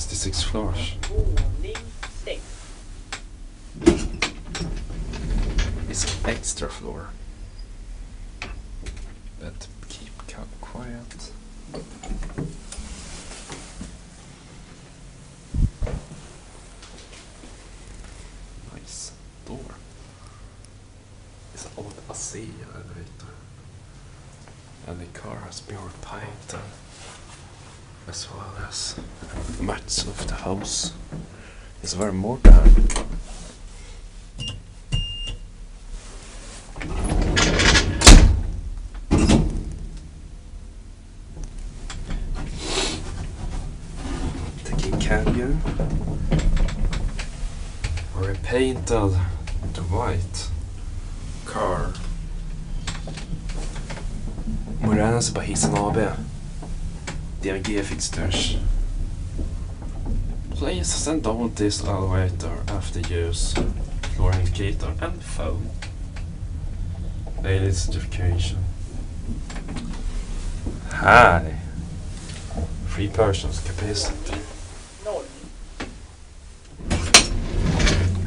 It's the six floors. Våning sex. It's an extra floor. But keep ca- quiet. Nice door. It's old ASEA elevator. And the car has been repainted as well as much of the house. It's very modern. Taking canyon. Repainted the white car. Modernaste på hissen AB. DMG fixtures. Please send down this elevator after use. Floor indicator and phone. Daily certification. Hi. Three persons capacity. Noll.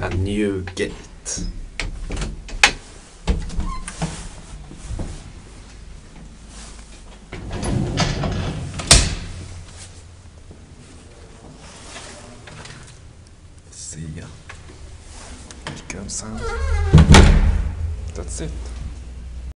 A new gate. See ya. It goes out. That's it.